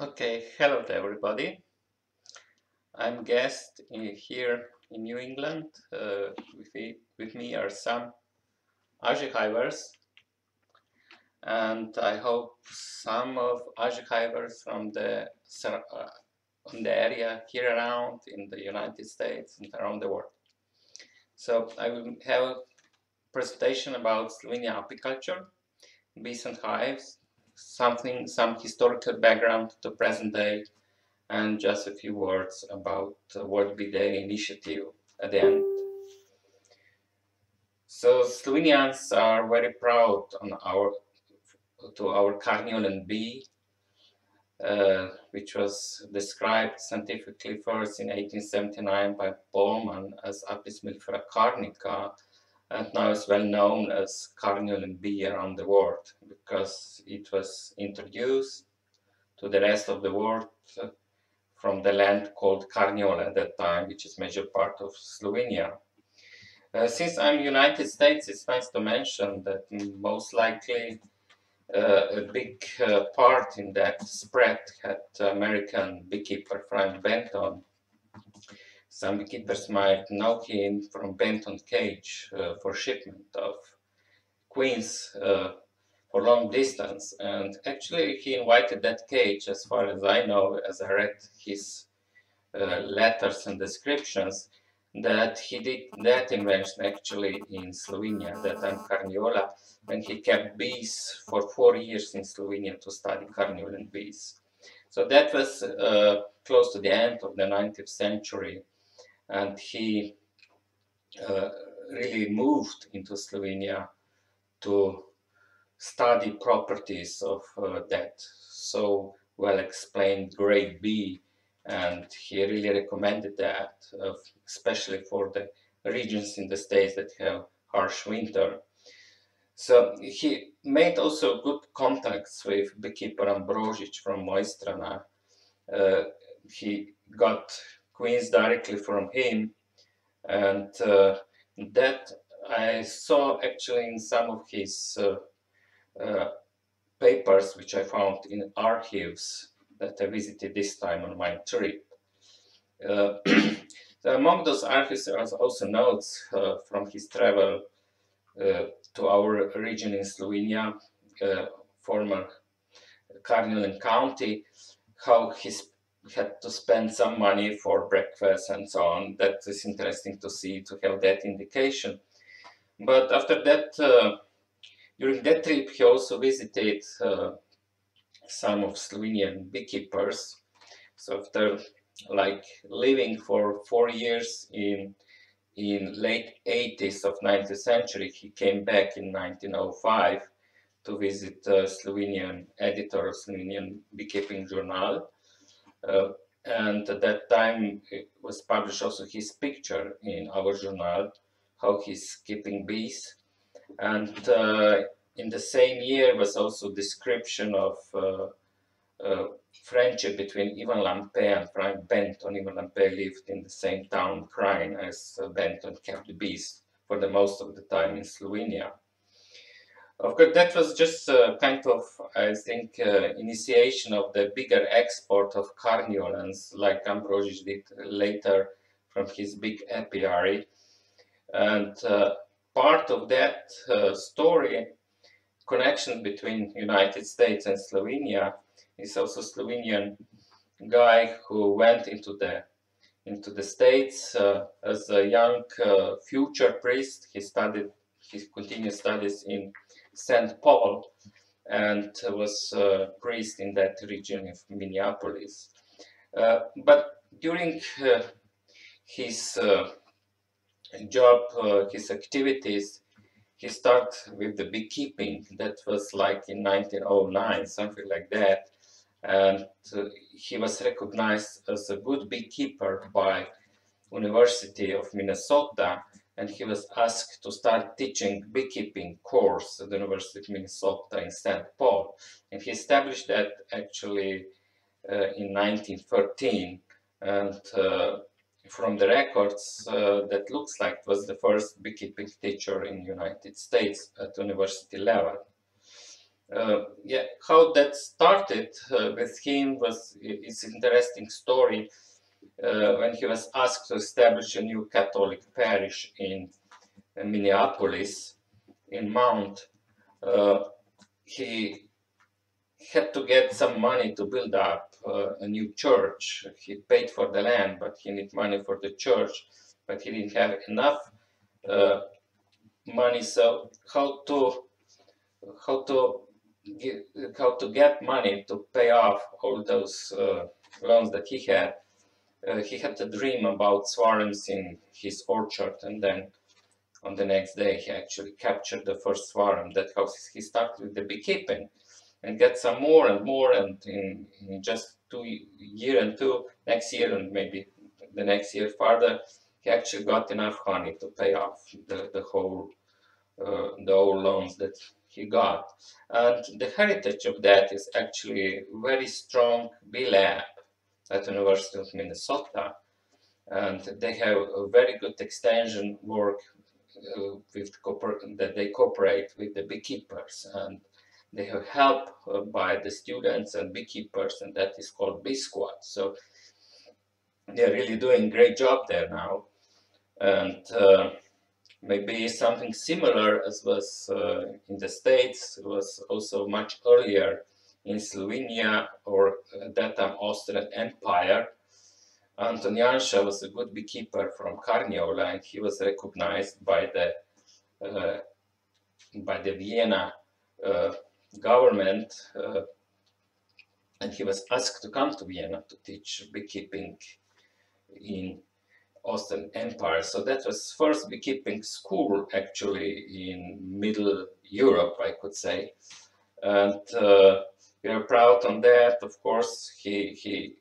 Okay, hello to everybody. I'm guest in, here in New England. Uh, with, me, with me are some AŽ Hivers, and I hope some of AŽ Hivers from the uh, on the area here around in the United States and around the world. So I will have a presentation about Slovenian apiculture, bees and hives, something, some historical background to present day, and just a few words about uh, World Bee Day initiative at the end. So Slovenians are very proud on our to our Carniolan bee, uh, which was described scientifically first in 1879 by Pollmann as Apis mellifera carnica, and now is well known as Carniolan bee around the world because it was introduced to the rest of the world from the land called Carniola at that time, which is major part of Slovenia. Uh, since I'm United States, it's nice to mention that most likely uh, a big uh, part in that spread had American beekeeper Frank Benton, some beekeepers might know him from Benton Cage uh, for shipment of queens uh, for long distance. And actually he invited that cage, as far as I know, as I read his uh, letters and descriptions, that he did that invention actually in Slovenia, that time Carniola, when he kept bees for four years in Slovenia to study Carniolan bees. So that was uh, close to the end of the 19th century and he uh, really moved into Slovenia to study properties of uh, that so well explained grade B and he really recommended that uh, especially for the regions in the states that have harsh winter so he made also good contacts with beekeeper Ambrožič from Mojstrana. Uh, he got queens directly from him and uh, that I saw actually in some of his uh, uh, papers which I found in archives that I visited this time on my trip. Uh, among those archives are also notes uh, from his travel uh, to our region in Slovenia, former Carniolan County, how his had to spend some money for breakfast and so on. That is interesting to see, to have that indication. But after that, uh, during that trip, he also visited uh, some of Slovenian beekeepers. So after like living for four years in in late 80s of 19th century, he came back in 1905 to visit the Slovenian editor of Slovenian Beekeeping Journal uh, and at that time it was published also his picture in our journal, how he's keeping bees. And uh, in the same year was also description of uh, uh, friendship between Ivan Lampe and Frank Benton. Ivan Lampe lived in the same town, Kranj, as uh, Benton kept the bees for the most of the time in Slovenia. Of course, that was just a kind of, I think, uh, initiation of the bigger export of carniolans, like Ambrožič did later from his big apiary. And uh, part of that uh, story, connection between United States and Slovenia, is also Slovenian guy who went into the into the States uh, as a young uh, future priest. He studied, he continued studies in St. Paul and was a priest in that region of Minneapolis. Uh, but during uh, his uh, job, his activities, he started with the beekeeping. That was like in 1909, something like that. And he was recognized as a good beekeeper by University of Minnesota and he was asked to start teaching beekeeping course at the University of Minnesota in St. Paul. And he established that actually uh, in 1913. And uh, from the records, uh, that looks like was the first beekeeping teacher in the United States at university level. uh, yeah, how that started uh, with him was it's interesting story. Uh, when he was asked to establish a new Catholic parish in Minneapolis, in Mount, uh, he had to get some money to build up uh, a new church. He paid for the land, but he needed money for the church, but he didn't have enough uh, money. So how to how to get, how to get money to pay off all those uh, loans that he had? Uh, he had a dream about swarms in his orchard, and then on the next day he actually captured the first swarm. That how he started with the beekeeping and get some more and more and in, in just two year and two next year and maybe the next year further he actually got enough honey to pay off the, the whole uh, the old loans that he got and the heritage of that is actually very strong bee lab at the University of Minnesota. And they have a very good extension work uh, with that they cooperate with the beekeepers. And they have help uh, by the students and beekeepers and that is called bee squad. So they're really doing great job there now. And uh, maybe something similar as was uh, in the states was also much earlier in Slovenia or at that time Austrian Empire Anton Janša was a good beekeeper from Carniola and he was recognized by the uh, by the Vienna uh, government uh, and he was asked to come to Vienna to teach beekeeping in Austrian Empire. So that was first beekeeping school actually in Middle Europe, I could say. And uh, we are proud on that. Of course, he, he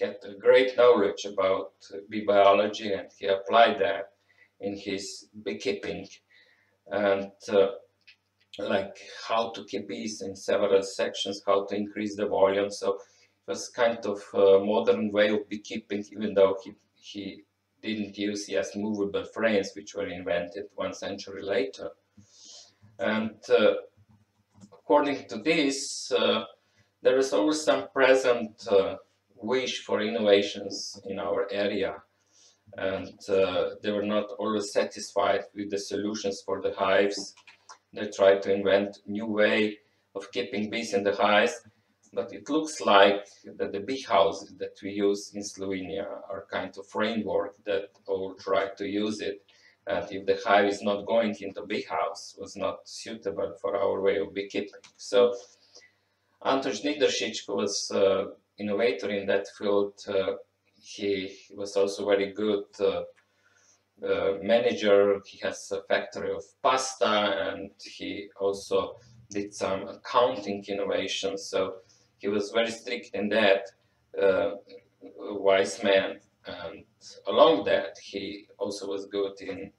had a great knowledge about bee biology and he applied that in his beekeeping. And uh, like how to keep bees in several sections, how to increase the volume. So it was kind of a modern way of beekeeping, even though he, he didn't use yes movable frames, which were invented one century later. And uh, according to this, uh, there is always some present uh, wish for innovations in our area. And uh, they were not always satisfied with the solutions for the hives they tried to invent new way of keeping bees in the hives, but it looks like that the bee houses that we use in Slovenia are kind of framework that all try to use it. And if the hive is not going into bee house, was not suitable for our way of beekeeping. So Anton Žnideršič was uh, innovator in that field. Uh, he was also very good uh, uh, manager. He has a factory of pasta and he also did some accounting innovations. So he was very strict in that, uh, wise man. And along that, he also was good in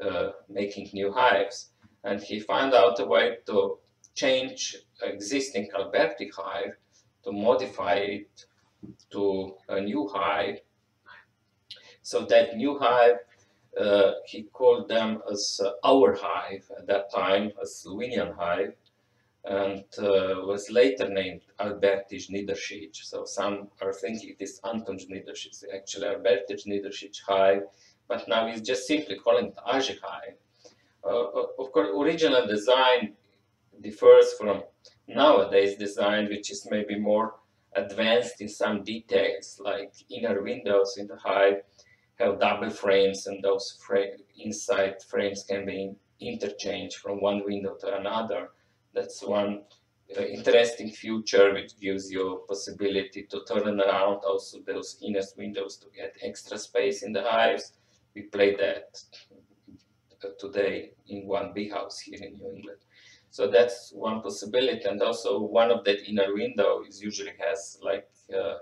uh, making new hives. And he found out a way to change existing Alberti hive to modify it to a new hive. So that new hive uh, he called them as uh, our hive at that time, a Slovenian hive, and uh, was later named Alberti Žnideršič. So some are thinking it is Anton Žnideršič, actually Alberti Žnideršič hive, but now he's just simply calling it AŽ hive. Uh, uh, of course, original design differs from nowadays design, which is maybe more advanced in some details, like inner windows in the hive, have double frames and those fra inside frames can be interchanged from one window to another. That's one interesting feature which gives you possibility to turn around also those inner windows to get extra space in the hives. We play that today in one bee house here in New England. So that's one possibility and also one of that inner window is usually has like uh,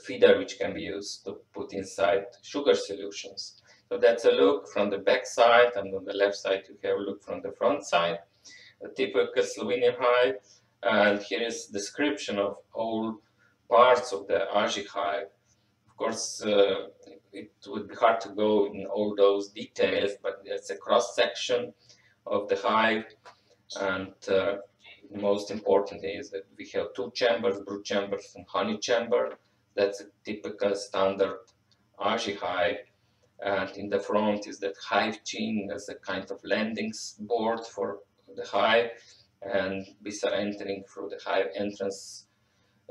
feeder which can be used to put inside sugar solutions. So that's a look from the back side and on the left side you have a look from the front side, a typical Slovenian hive. And here is description of all parts of the AŽ hive. Of course, uh, it would be hard to go in all those details, but it's a cross section of the hive and uh, most important is that we have two chambers, brood chambers and honey chamber. That's a typical standard AŽ hive. And in the front is that hive chin as a kind of landing board for the hive. And bees are entering through the hive entrance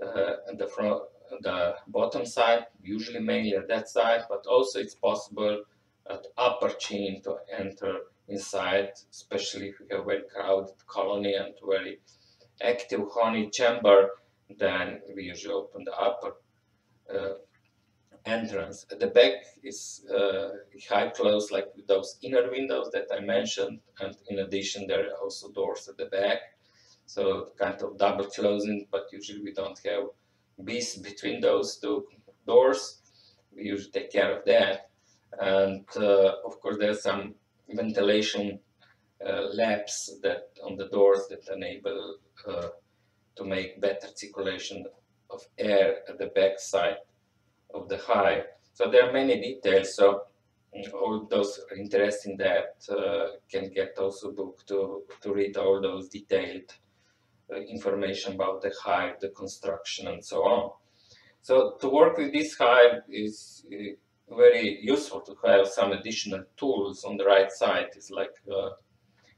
uh, the front, the bottom side, usually mainly at that side, but also it's possible at upper chin to enter inside, especially if you have a very crowded colony and very active honey chamber, then we usually open the upper uh, entrance. At the back is uh, high close like those inner windows that I mentioned and in addition there are also doors at the back. So kind of double closing but usually we don't have bees between those two doors. We usually take care of that and uh, of course there's some ventilation uh, laps that on the doors that enable uh, to make better circulation of air at the back side of the hive. So there are many details. So all those interested in that uh, can get also book to, to read all those detailed uh, information about the hive, the construction and so on. So to work with this hive is uh, very useful to have some additional tools on the right side. It's like a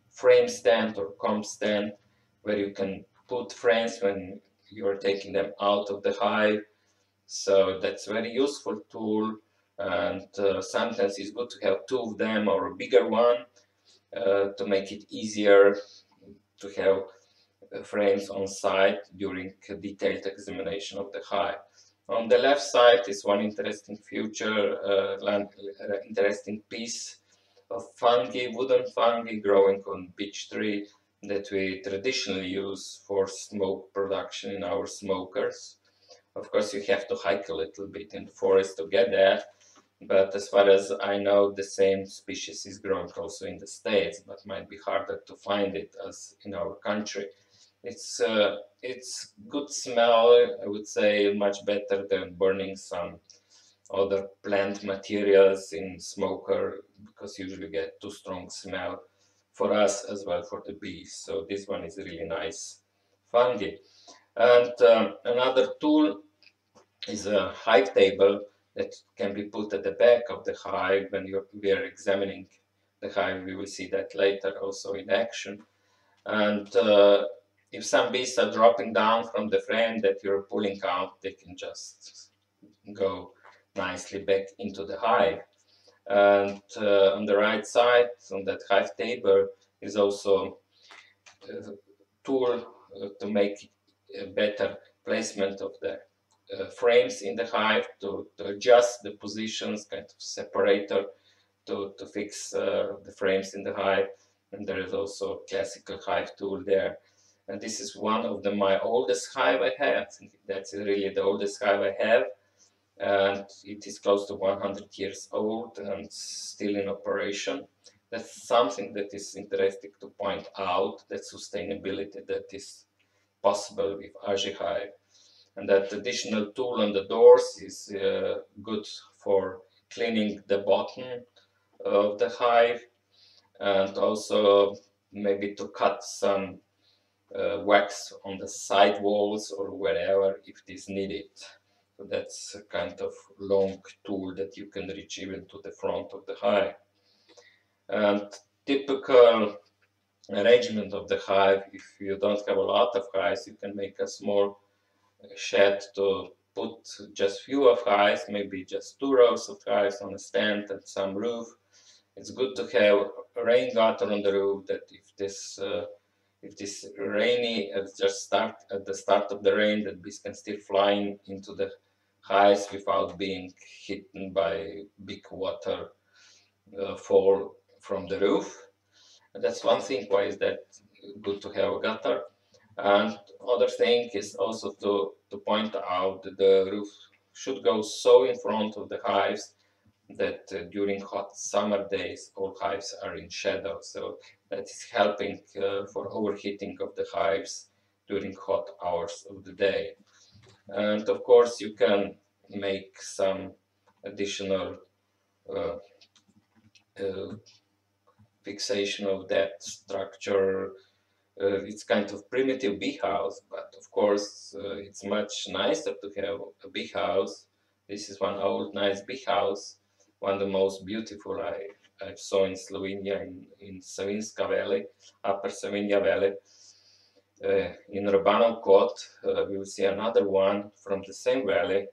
frame stand or comb stand where you can put frames when you're taking them out of the hive so that's very useful tool and uh, sometimes it's good to have two of them or a bigger one uh, to make it easier to have uh, frames on site during detailed examination of the hive. On the left side is one interesting feature, uh, uh, interesting piece of fungi, wooden fungi growing on beech tree that we traditionally use for smoke production in our smokers. Of course, you have to hike a little bit in the forest to get there. But as far as I know, the same species is growing also in the States, but might be harder to find it as in our country. It's uh, it's good smell, I would say, much better than burning some other plant materials in smoker because usually get too strong smell for us as well for the bees. So this one is really nice fungi. And um, another tool is a hive table that can be put at the back of the hive when we are examining the hive. We will see that later also in action. And uh, if some bees are dropping down from the frame that you're pulling out, they can just go nicely back into the hive. And uh, on the right side, on that hive table, is also a tool uh, to make a better placement of the uh, frames in the hive to, to, adjust the positions, kind of separator to, to fix uh, the frames in the hive. And there is also a classical hive tool there. And this is one of the, my oldest hive I have. That's really the oldest hive I have. And it is close to 100 years old and still in operation. That's something that is interesting to point out, that sustainability that is possible with AŽ hive and that additional tool on the doors is uh, good for cleaning the bottom of the hive and also maybe to cut some uh, wax on the side walls or wherever if it is needed. So that's a kind of long tool that you can reach even to the front of the hive. And typical arrangement of the hive, if you don't have a lot of hives, you can make a small shed to put just few of hives, maybe just two rows of hives on a stand and some roof. It's good to have rain gutter on the roof that if this uh, if this rainy at just start at the start of the rain that bees can still fly into the hives without being hit by big water uh, fall from the roof. And that's one thing why is that good to have a gutter. And other thing is also to, to point out that the roof should go so in front of the hives that uh, during hot summer days all hives are in shadow. So that is helping uh, for overheating of the hives during hot hours of the day. And of course you can make some additional uh, uh fixation of that structure uh, it's kind of primitive bee house, but of course uh, it's much nicer to have a bee house. This is one old nice bee house, one of the most beautiful I, I saw in Slovenia in, in Savinska Valley, Upper Savinja Valley. Uh, in Robanov Kot, uh, we will see another one from the same valley.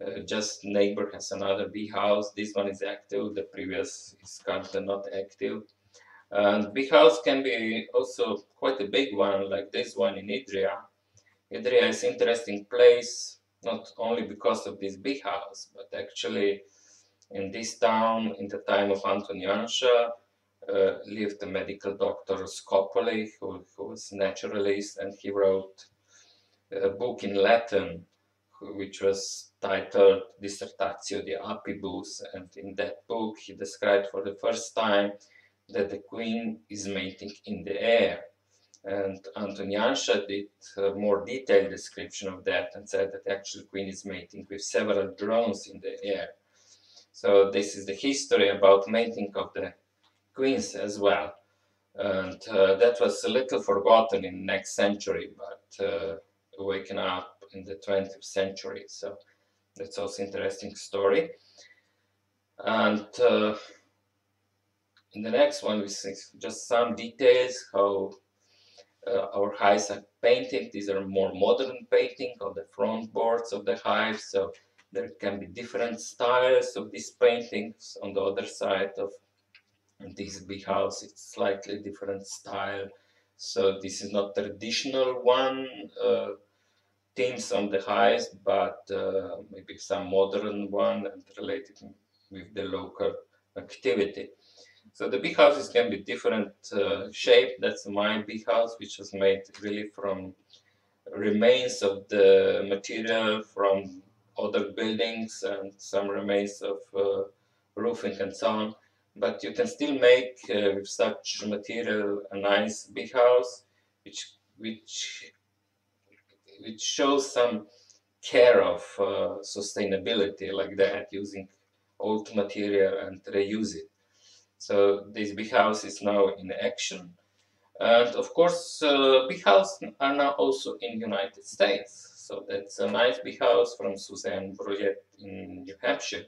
Uh, just neighbor has another bee house. This one is active, the previous is currently not active. And bee house can be also quite a big one, like this one in Idria. Idria is interesting place, not only because of this bee house, but actually in this town, in the time of Anton Janša, uh, lived a medical doctor Scopoli, who, who was naturalist, and he wrote a book in Latin, which was titled Dissertatio de Apibus, and in that book he described for the first time that the queen is mating in the air. And Anton Janša did a more detailed description of that and said that actually queen is mating with several drones in the air. So this is the history about mating of the queens as well. And uh, that was a little forgotten in next century, but uh, waken up in the 20th century. So that's also interesting story. And uh, in the next one, we see just some details how uh, our hives are painted. These are more modern painting on the front boards of the hive. So there can be different styles of these paintings. On the other side of this big house, it's slightly different style. So this is not traditional one uh, on the hives, but uh, maybe some modern one and related with the local activity. So the bee houses can be different uh, shape. That's my bee house, which was made really from remains of the material from other buildings and some remains of uh, roofing and so on. But you can still make uh, with such material a nice bee house, which which which shows some care of uh, sustainability like that, using old material and reuse it. So this bee house is now in action. And of course, uh, bee house are now also in United States. So that's a nice bee house from Suzanne Bruyette in New Hampshire.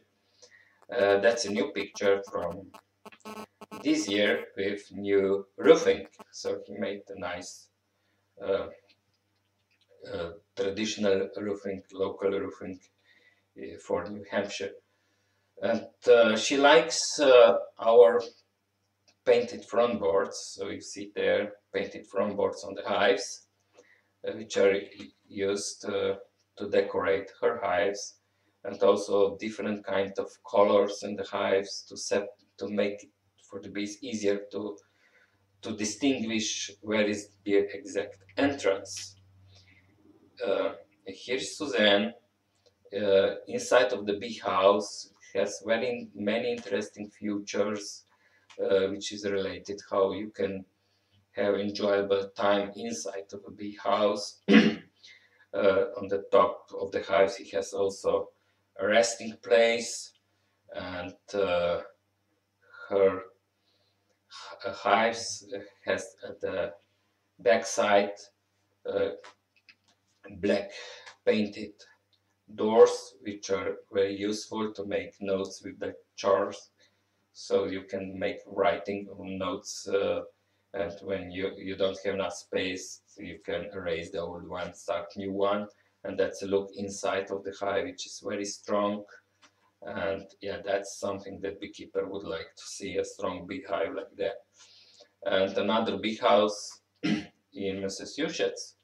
Uh, that's a new picture from this year with new roofing. So he made a nice uh, uh, traditional roofing, local roofing uh, for New Hampshire. And uh, she likes uh, our painted front boards. So you see there painted front boards on the hives, uh, which are used uh, to decorate her hives. And also different kind of colors in the hives to set to make it for the bees easier to to distinguish where is the exact entrance. Uh, here's Suzanne uh, inside of the bee house has very many interesting features uh, which is related how you can have enjoyable time inside of a bee house. uh, on the top of the house he has also a resting place and uh, her hives has at the back side uh, black painted doors which are very useful to make notes with the charts. So you can make writing notes uh, and when you, you don't have enough space you can erase the old one, start new one. And that's a look inside of the hive which is very strong. And yeah that's something that beekeeper would like to see a strong beehive like that. And another bee house in Massachusetts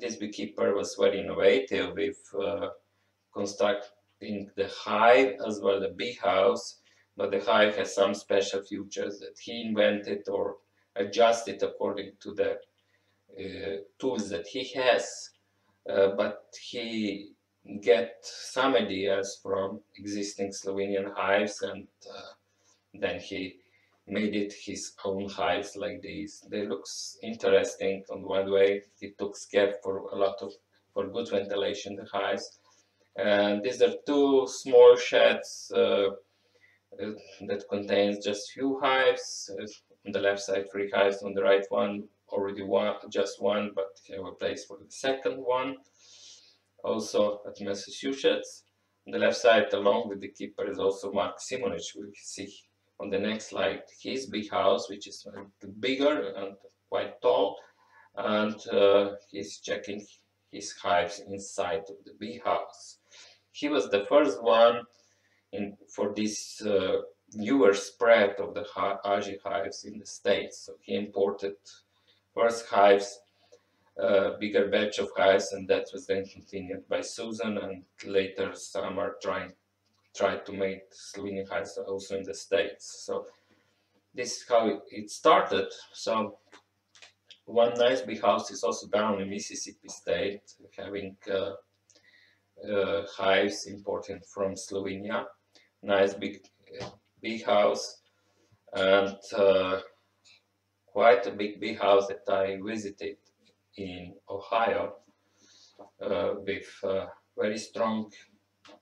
this beekeeper was very innovative with uh, constructing the hive as well the bee house, but the hive has some special features that he invented or adjusted according to the uh, tools that he has. Uh, but he get some ideas from existing Slovenian hives and uh, then he made it his own hives like these. They looks interesting on one way. He took care for a lot of for good ventilation the hives and these are two small sheds uh, uh, that contains just few hives, uh, on the left side three hives, on the right one already one, just one, but have a place for the second one. Also at Massachusetts. On the left side, along with the keeper, is also Mark Simonich. We see on the next slide his big house, which is bigger and quite tall, and uh, he's checking his hives inside of the bee house. He was the first one in, for this uh, newer spread of the AŽ hives in the States. So he imported first hives, uh, bigger batch of hives, and that was then continued by Susan, and later some are trying tried to make Slovenian hives also in the States. So this is how it started. So one nice big house is also down in Mississippi State, having uh, uh, hives imported from Slovenia. Nice big big house and uh, quite a big big house that I visited in Ohio uh, with uh, very strong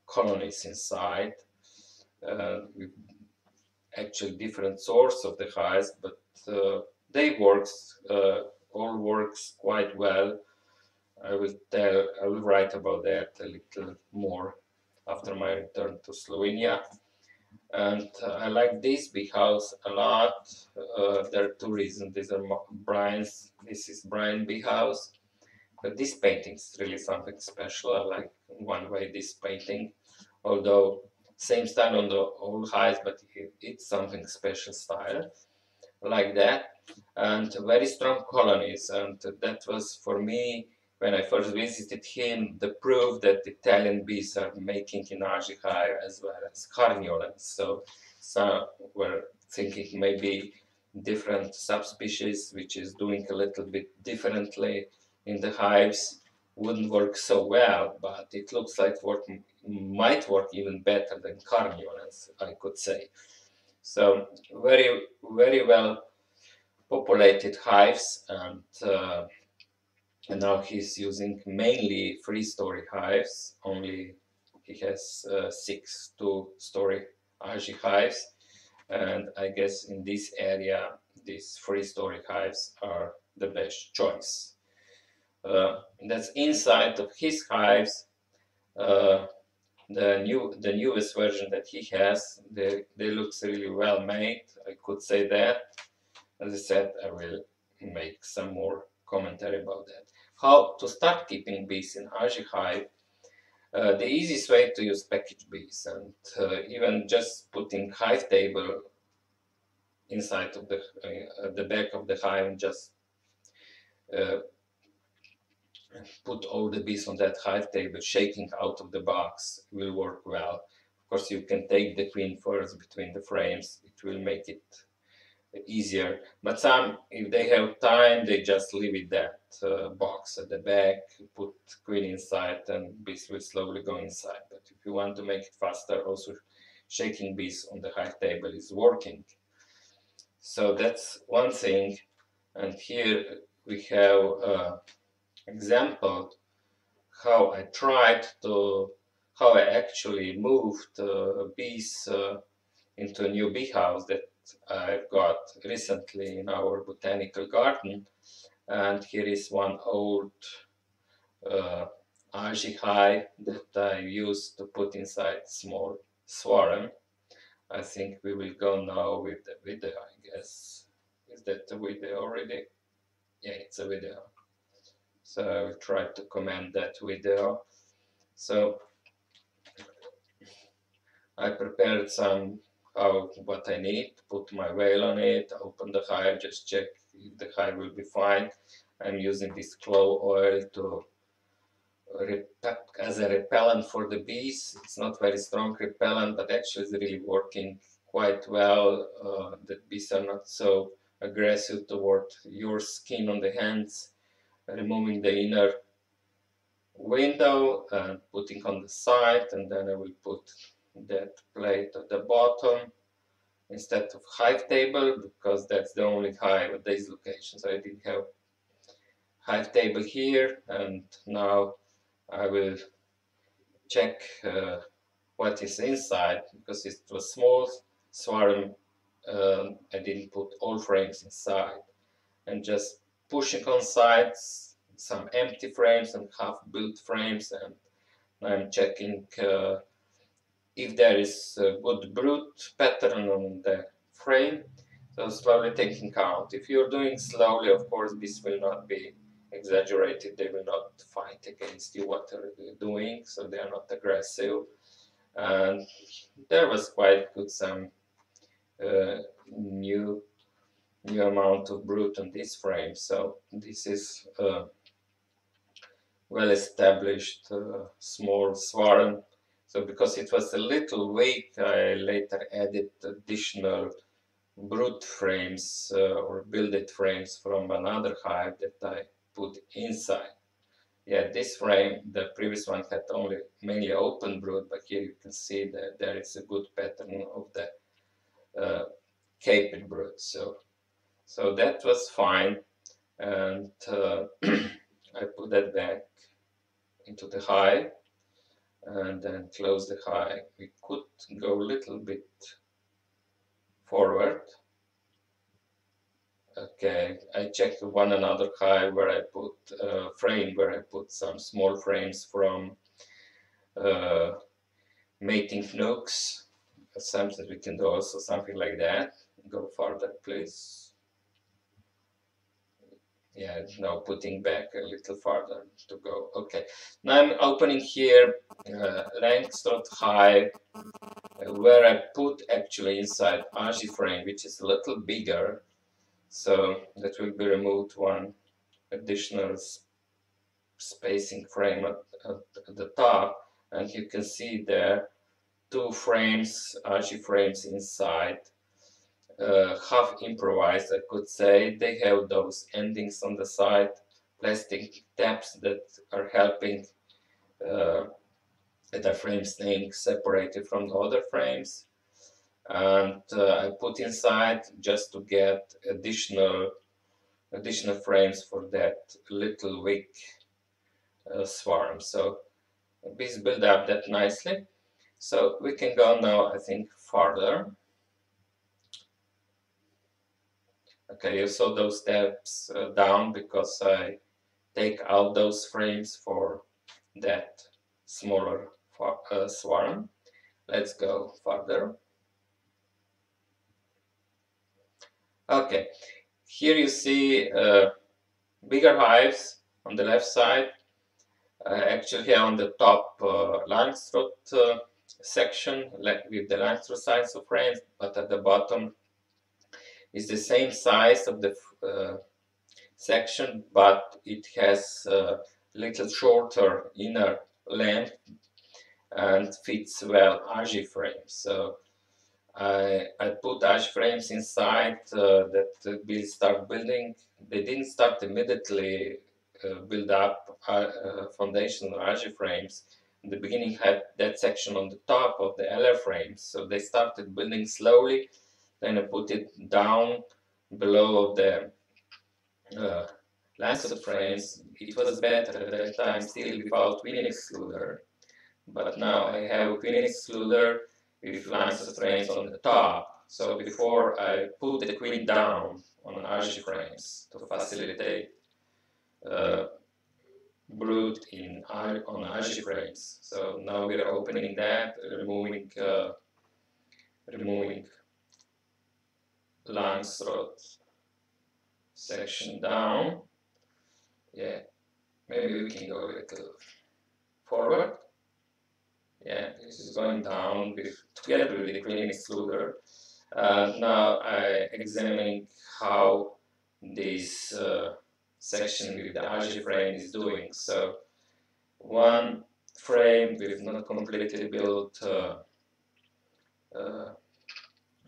colonies inside uh, with actually different source of the hives but uh, they works uh, all works quite well I will tell I will write about that a little more after my return to Slovenia and uh, I like this big house a lot. Uh, there are two reasons. These are Brian's. This is Brian big house, but this painting is really something special. I like one way this painting, although same style on the old highs, but it's something special style like that, and very strong colonies, and that was for me when I first visited him, the proof that Italian bees are making in AŽ hive as well as Carniolans. So some were thinking maybe different subspecies which is doing a little bit differently in the hives wouldn't work so well, but it looks like work might work even better than Carniolans, I could say. So very, very well populated hives and uh, and now he's using mainly three-story hives. Only he has uh, six two-story AŽ hives, and I guess in this area these three-story hives are the best choice. Uh, that's inside of his hives. Uh, the new the newest version that he has they, they looks really well made I could say that as I said I will make some more commentary about that how to start keeping bees in AŽ hive, uh, the easiest way to use package bees and uh, even just putting hive table inside of the uh, the back of the hive and just uh, put all the bees on that hive table shaking out of the box will work well. Of course you can take the queen first between the frames. It will make it easier. But some, if they have time, they just leave it that uh, box at the back, put queen inside, and bees will slowly go inside. But if you want to make it faster, also shaking bees on the hive table is working. So that's one thing. And here we have an example how I tried to, how I actually moved uh, bees uh, into a new bee house that I've got recently in our botanical garden. And here is one old uh, hive that I used to put inside small swarm. I think we will go now with the video, I guess. Is that the video already? Yeah, it's a video. So I will try to comment that video. So I prepared some what I need, put my veil on it, open the hive, just check if the hive will be fine. I'm using this clove oil to as a repellent for the bees. It's not very strong repellent, but actually it's really working quite well. Uh, the bees are not so aggressive toward your skin on the hands, removing the inner window and putting on the side and then I will put that plate at the bottom instead of hive table because that's the only hive at this location. So I didn't have hive table here and now I will check uh, what is inside because it was small swarm um, I didn't put all frames inside. And just pushing on sides some empty frames and half built frames and I'm checking uh, if there is a good brood pattern on the frame so slowly taking count if you're doing slowly of course this will not be exaggerated. They will not fight against you what are doing so they are not aggressive. And there was quite good some uh, new new amount of brood on this frame. So this is a well established uh, small swarm so because it was a little weak I later added additional brood frames uh, or builded frames from another hive that I put inside. Yeah, this frame, the previous one had only mainly open brood, but here you can see that there is a good pattern of the uh, caped brood. So, so that was fine, and uh, I put that back into the hive, and then close the high. We could go a little bit forward Okay, I checked one another high where I put uh, frame where I put some small frames from uh, mating nucs. Sometimes we can do also something like that. Go further, please. Yeah, now putting back a little farther to go. Okay, now I'm opening here uh, hive uh, where I put actually inside AŽ frame, which is a little bigger. So that will be removed one additional spacing frame at, at, the top. And you can see there two frames, AŽ frames inside, uh, half improvised I could say. They have those endings on the side, plastic tabs that are helping uh, the frame staying separated from the other frames and uh, I put inside just to get additional additional frames for that little wick uh, swarm. So this build up that nicely. So we can go now, I think, farther. Okay, you saw those steps uh, down because I take out those frames for that smaller uh, swarm. Let's go further. Okay, here you see uh, bigger hives on the left side. Uh, actually here on the top uh, Langstroth uh, section like with the Langstroth size of frames, but at the bottom is the same size of the uh, section, but it has a little shorter inner length and fits well AŽ frames. So I, I put AŽ frames inside uh, that will start building. They didn't start immediately uh, build up uh, uh foundation or AŽ frames. In the beginning had that section on the top of the LR frames, so they started building slowly. Then I put it down below the uh, Langstroth frames. It was better at that time still without queen excluder, but now I have a queen excluder with Langstroth frames on the top. So before I put the queen down on AŽ frames to facilitate uh, brood in on AŽ frames. So now we are opening that, removing uh, removing Langstroth section down. Yeah, maybe we can go a little forward. Yeah, this is going down with, together with the queen excluder. Uh, now I examining how this uh, section with the AŽ frame is doing. So one frame with not completely built uh,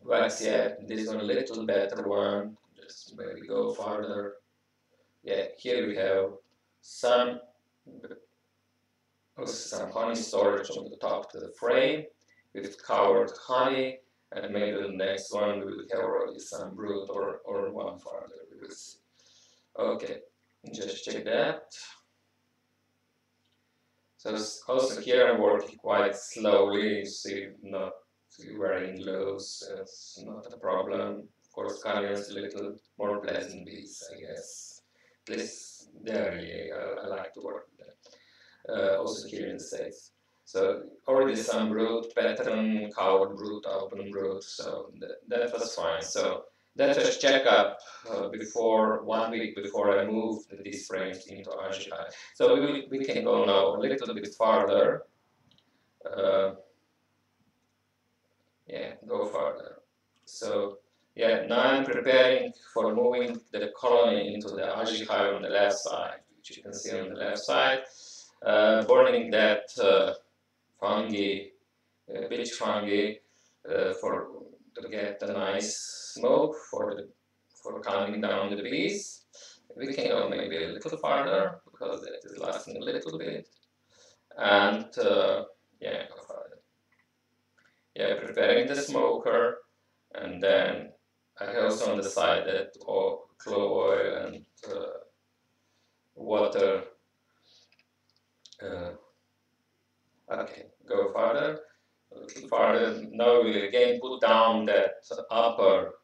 wax yet. This is a little better one. Just maybe go farther. Yeah, here we have some oh, some honey storage on the top of the frame with covered honey and maybe the next one we will have already some brood or, or one farther we will see. Okay, just check that. So also here I'm working quite slowly, you see not wearing gloves, it's not a problem. Of course, Carnions a little more pleasant bees, I guess. At least there, uh, I like to work with them. Uh, also here in the States. So already some brood pattern, covered brood, open brood, so that, was fine. So that was checkup uh, before, one week before I moved these frames into AŽ. So we, we can go now a little bit farther. Uh, yeah, go further. So yeah, now I'm preparing for moving the colony into the AŽ hive on the left side, which you can see on the left side. Uh, burning that uh, fungi, uh, beach fungi, uh, for to get a nice smoke for the for calming down the bees. We can go maybe a little farther because it is lasting a little bit, and uh, yeah. Yeah, preparing the smoker, and then I also on the side that clove oil and uh, water. Uh, okay, go little farther. Now we again put down that upper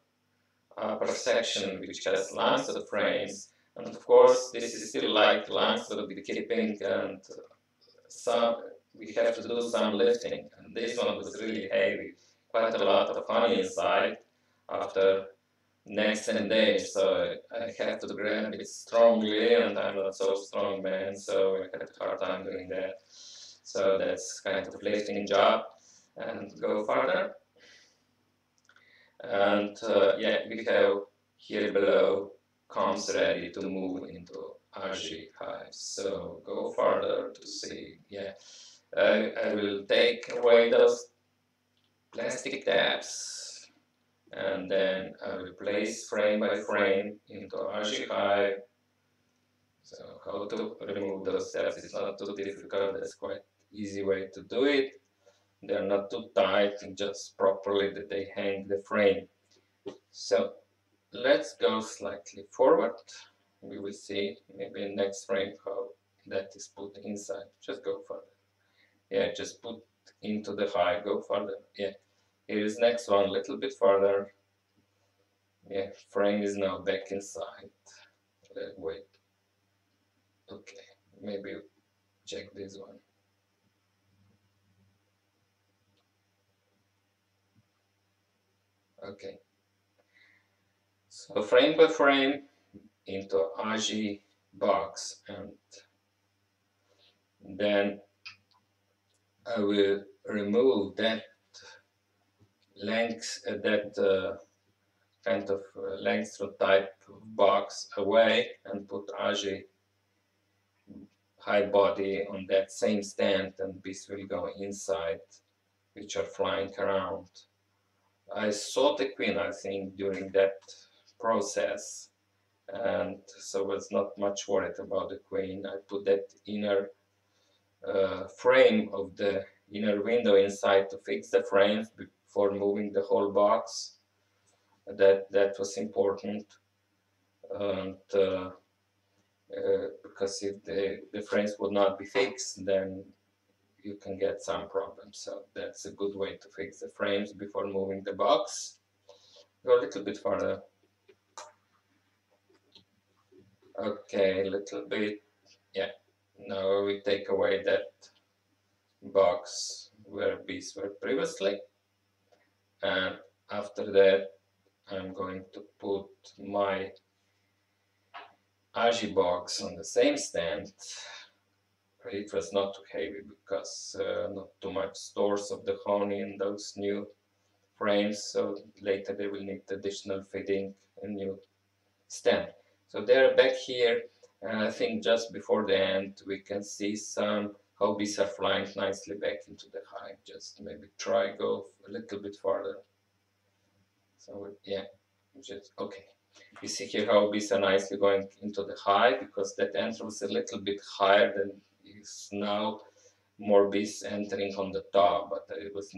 upper section which has the frames. And of course, this is still like the keeping and some we have to do some lifting. And this one was really heavy, quite a lot of honey inside after next 10 days. So I have to grab it strongly, and I'm not so strong man, so I had a hard time doing that. So that's kind of lifting job, and go further. And uh, yeah, we have here below combs ready to move into AŽ hives. So go further to see, yeah. I, I will take away those plastic tabs and then I will place frame by frame into AŽ So how to remove those tabs is not too difficult, that's quite easy way to do it. They're not too tight, just properly that they hang the frame. So let's go slightly forward. We will see maybe next frame how that is put inside. Just go further. Yeah, just put into the high, go further. Yeah, here is next one, a little bit further. Yeah, frame is now back inside. Uh, wait. Okay, maybe check this one. Okay. So frame by frame into AŽ box and then I will remove that length, uh, that uh, kind of uh, length type box away and put AŽ high body on that same stand and bees will go inside which are flying around. I saw the queen I think during that process and so was not much worried about the queen. I put that inner uh, frame of the inner window inside to fix the frames before moving the whole box. That that was important, and uh, uh, because if the the frames would not be fixed, then you can get some problems. So that's a good way to fix the frames before moving the box. Go a little bit further. Okay, a little bit, yeah. Now we take away that box where bees were previously. And after that, I'm going to put my AŽ box on the same stand. It was not too heavy because uh, not too much stores of the honey in those new frames. So later they will need additional feeding and new stand. So they're back here and I think just before the end we can see some how bees are flying nicely back into the hive. Just maybe try go a little bit farther. So yeah, just okay. You see here how bees are nicely going into the hive because that entrance is a little bit higher than is now more bees entering on the top, but I was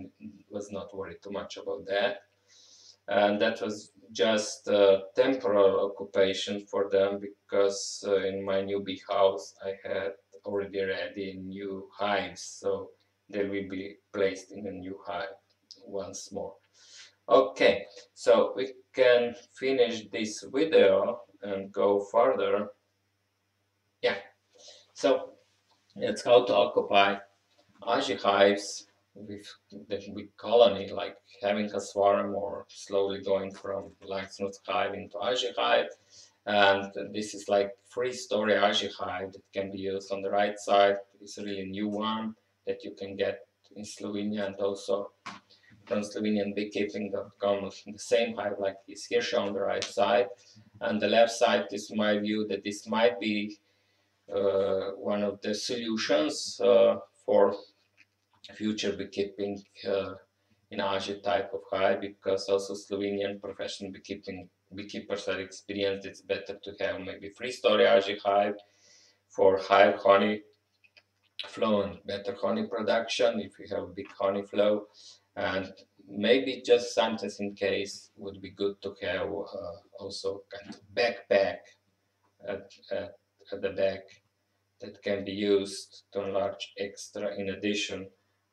was not worried too much about that and that was just a temporal occupation for them because uh, in my new bee house I had already ready new hives so they will be placed in a new hive once more. Okay, so we can finish this video and go further. Yeah, so it's how to occupy AŽ hives with the big colony, like having a swarm or slowly going from Langstroth hive into AŽ hive. And this is like three-story AŽ hive that can be used on the right side. It's a really new one that you can get in Slovenia and also from SlovenianBeekeeping.com the same hive like this here shown on the right side. And the left side is my view that this might be uh, one of the solutions uh, for future beekeeping uh, in AŽ type of hive because also Slovenian professional beekeeping beekeepers are experienced. It's better to have maybe three-story AŽ hive for higher honey flow and better honey production if you have big honey flow. And maybe just sometimes in case would be good to have uh, also kind of backpack at, at, at the back that can be used to enlarge extra in addition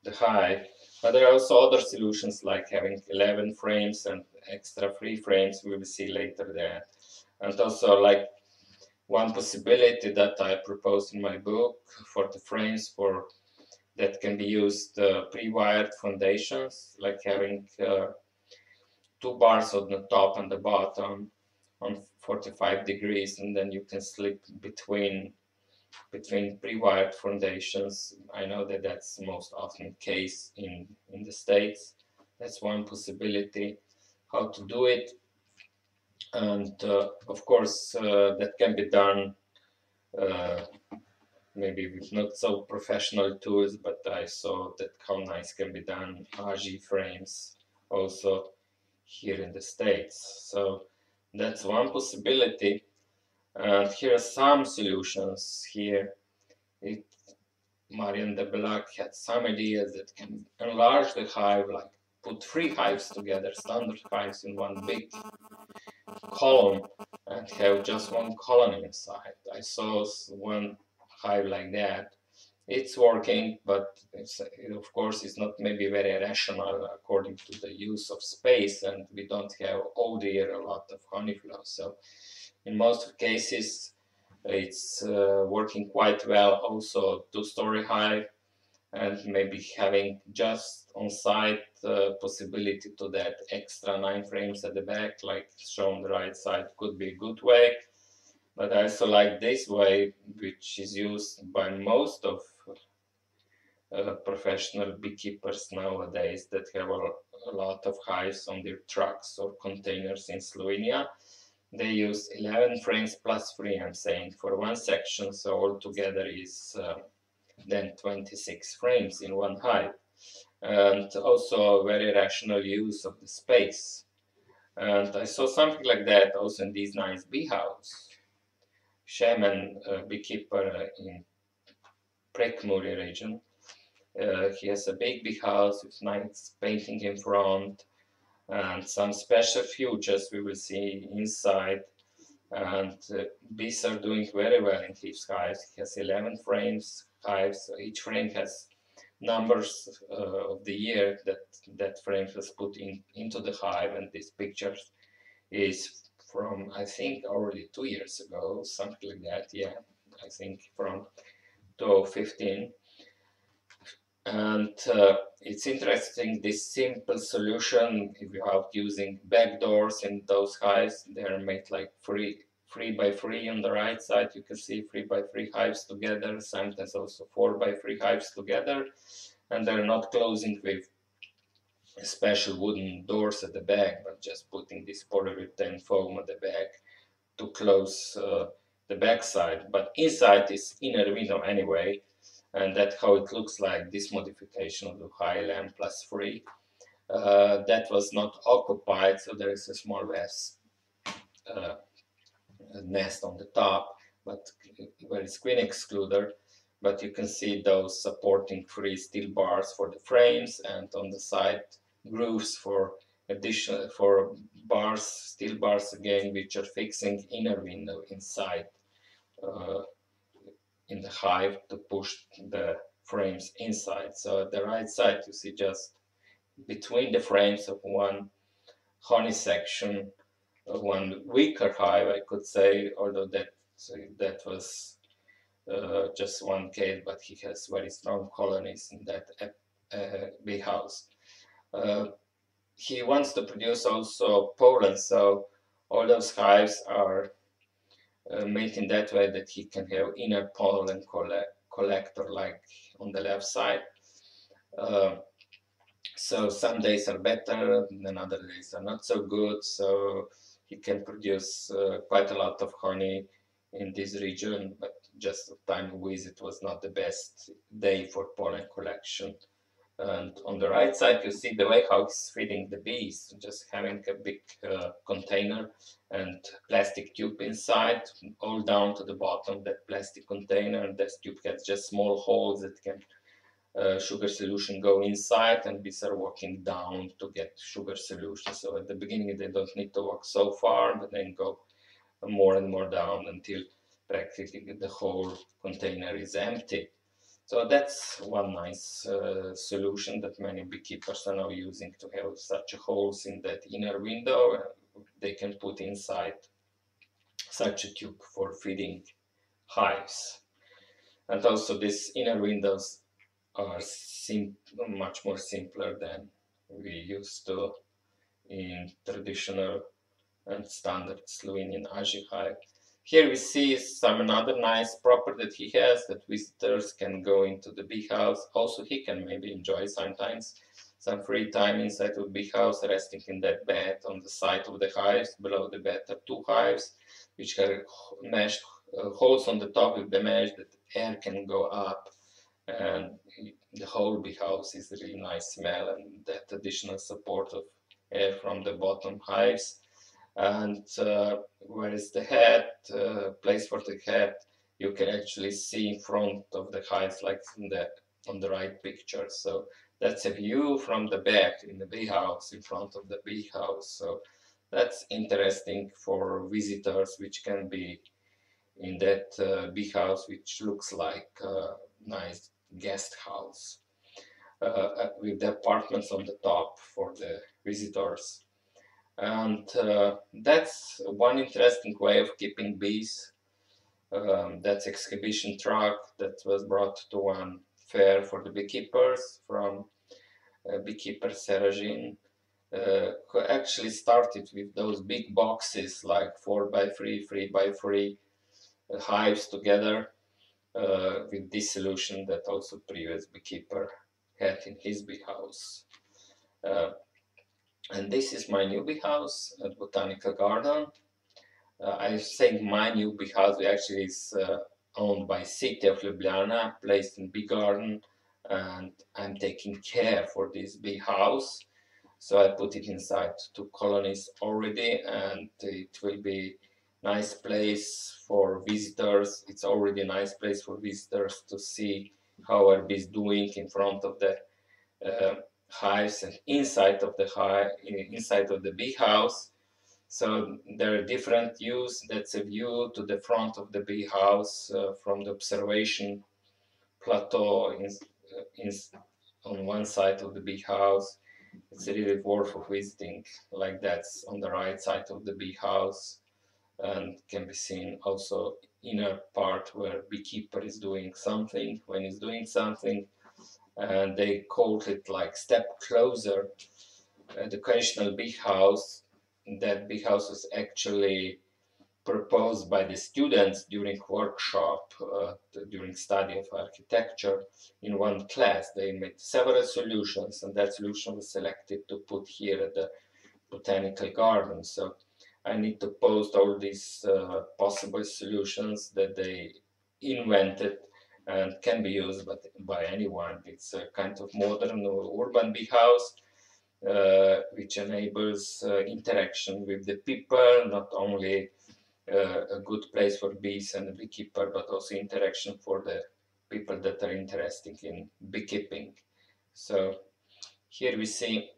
the hive. But there are also other solutions like having 11 frames and extra three frames. We will see later there. And also like one possibility that I propose in my book for the frames for that can be used uh, pre-wired foundations like having uh, two bars on the top and the bottom on 45 degrees and then you can slip between between pre-wired foundations. I know that that's most often case in, in the States. That's one possibility how to do it. And uh, of course, uh, that can be done uh, maybe with not so professional tools, but I saw that how nice can be done AŽ frames also here in the States. So that's one possibility. And here are some solutions here. It, Marian de Belac had some ideas that can enlarge the hive, like put three hives together, standard hives in one big column and have just one colony inside. I saw one hive like that. It's working, but it's, it, of course it's not maybe very rational according to the use of space and we don't have all the year a lot of honey flow. So in most cases it's uh, working quite well also two-story hive and maybe having just on site uh, possibility to that extra nine frames at the back like shown the right side could be a good way. But I also like this way which is used by most of uh, professional beekeepers nowadays that have a, a lot of hives on their trucks or containers in Slovenia they use 11 frames plus 3 I'm saying for one section so altogether is uh, then 26 frames in one hive and also very rational use of the space. And I saw something like that also in this nice bee house. Shaman uh, beekeeper uh, in Prekmurje region. Uh, he has a big house with nice painting in front and some special features we will see inside. And uh, bees are doing very well in his hives. He has 11 frames hives, each frame has numbers uh, of the year that that frame was put in into the hive. And this picture is from I think already two years ago, something like that, yeah, I think from 2015 and uh, it's interesting this simple solution without using backdoors in those hives they're made like three three by three on the right side you can see three by three hives together sometimes also four by three hives together and they're not closing with special wooden doors at the back but just putting this polyurethane foam at the back to close uh, the back side. But inside is inner window anyway and that's how it looks like this modification of the high lamp plus 3 uh, that was not occupied so there is a small vest uh, nest on the top but where it's queen excluder but you can see those supporting three steel bars for the frames and on the side grooves for additional for bars steel bars again which are fixing inner window inside uh, in the hive to push the frames inside. So at the right side you see just between the frames of one honey section, one weaker hive, I could say, although that that was uh, just one case, but he has very strong colonies in that uh, bee house. Uh, he wants to produce also pollen, so all those hives are uh, in that way that he can have inner pollen collect collector like on the left side. Uh, so some days are better and other days are not so good. So he can produce uh, quite a lot of honey in this region, but just the time visit was not the best day for pollen collection. And on the right side, you see the way how he's feeding the bees, just having a big uh, container and plastic tube inside, all down to the bottom, that plastic container. That tube has just small holes that can uh, sugar solution go inside and bees are walking down to get sugar solution. So at the beginning, they don't need to walk so far, but then go more and more down until practically the whole container is empty. So that's one nice uh, solution that many beekeepers are now using to have such holes in that inner window. They can put inside such a tube for feeding hives. And also these inner windows are much more simpler than we used to in traditional and standard Slovenian AŽ hive. Here we see some another nice property that he has that visitors can go into the bee house. Also, he can maybe enjoy sometimes some free time inside the bee house, resting in that bed on the side of the hives. Below the bed are two hives, which have mesh uh, holes on the top of the mesh that air can go up. And the whole bee house is really nice smell and that additional support of air from the bottom hives and uh, whereas the head, uh, place for the head, you can actually see in front of the hives like in the, on the right picture. So that's a view from the back in the bee house, in front of the bee house. So that's interesting for visitors which can be in that uh, bee house which looks like a nice guest house uh, uh, with the apartments on the top for the visitors and uh, that's one interesting way of keeping bees. Um, that's exhibition truck that was brought to one fair for the beekeepers from uh, beekeeper Serajin, uh, who actually started with those big boxes like 4 by 3 3 by 3 uh, hives together uh, with this solution that also previous beekeeper had in his bee house. And this is my newbie house at Botanical Garden. Uh, I think my newbie house actually is uh, owned by City of Ljubljana, placed in bee garden, and I'm taking care for this bee house. So I put it inside two colonies already, and it will be nice place for visitors. It's already a nice place for visitors to see how our bees doing in front of the uh, hives and inside of the hive, inside of the bee house. So there are different views. That's a view to the front of the bee house uh, from the observation plateau in, in, on one side of the bee house. It's really worth of visiting. Like that's on the right side of the bee house and can be seen also inner part where beekeeper is doing something. When he's doing something, and they called it like step closer educational bee house. That bee house was actually proposed by the students during workshop uh, during study of architecture in one class. They made several solutions and that solution was selected to put here at the botanical garden. So i need to post all these uh, possible solutions that they invented and can be used by, by anyone. It's a kind of modern urban bee house uh, which enables uh, interaction with the people, not only uh, a good place for bees and beekeeper, but also interaction for the people that are interested in beekeeping. So here we see